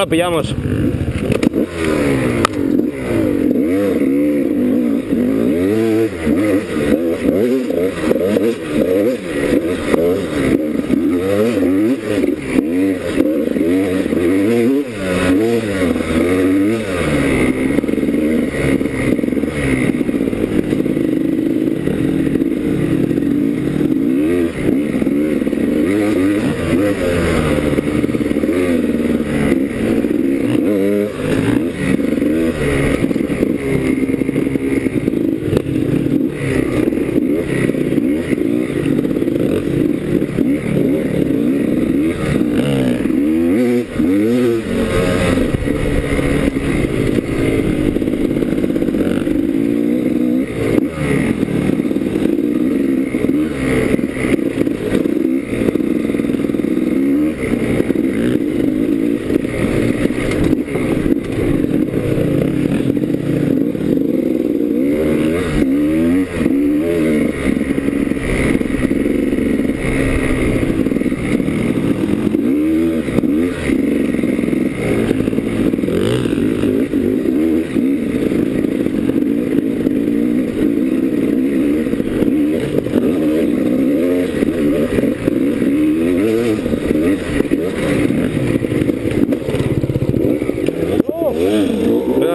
lo pillamos.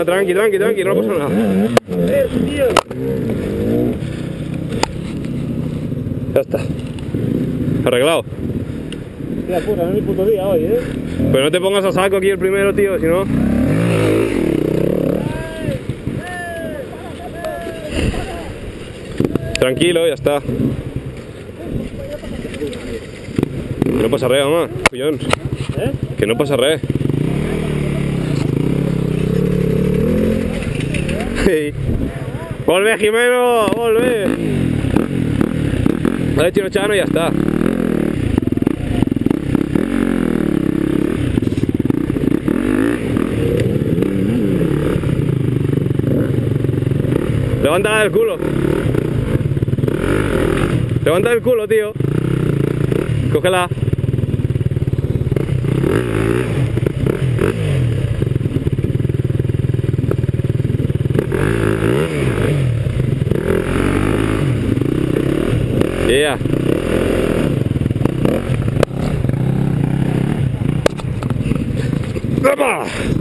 Tranqui, tranqui, tranqui, no pasa nada. Ya está. Arreglado. Tía puta, no es mi puto día hoy, ¿eh? Pero no te pongas a saco aquí el primero, tío, si no. Tranquilo, ya está. Que no pasa re, mamá. ¿Eh? Que no pasa re. Volve, Jimeno, volve. Vale, Chino Chano y ya está. Levántala del culo. Levanta el culo, tío. Cógela. Yeah. Baba!